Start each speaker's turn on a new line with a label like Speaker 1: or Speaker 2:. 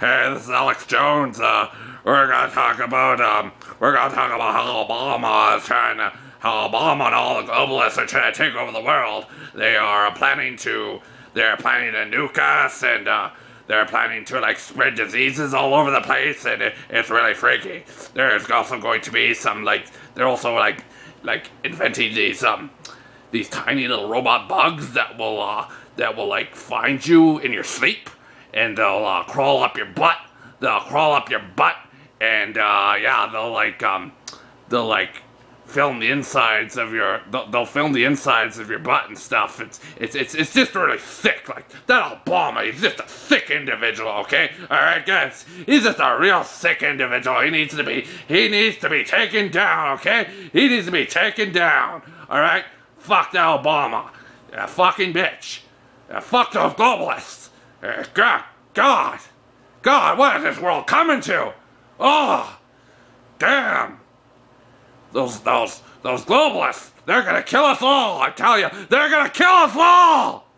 Speaker 1: Hey, this is Alex Jones. Uh, we're gonna talk about um, we're gonna talk about how Obama is trying to, how Obama and all the globalists are trying to take over the world. They are planning to, they're planning to nuke us, and uh, they're planning to like spread diseases all over the place, and it, it's really freaky. There's also going to be some like, they're also like, like inventing these um, these tiny little robot bugs that will uh, that will like find you in your sleep and they'll uh, crawl up your butt. They'll crawl up your butt, and uh, yeah, they'll like um, they'll like film the insides of your. They'll, they'll film the insides of your butt and stuff. It's it's it's it's just really thick. Like that Obama, he's just a sick individual. Okay, all right, guys, he's just a real sick individual. He needs to be he needs to be taken down. Okay, he needs to be taken down. All right, fuck that Obama, a fucking bitch. Uh, fuck those globalists. Uh, God, God, God, what is this world coming to? Oh, damn. Those, those, those globalists, they're gonna kill us all, I tell you. They're gonna kill us all!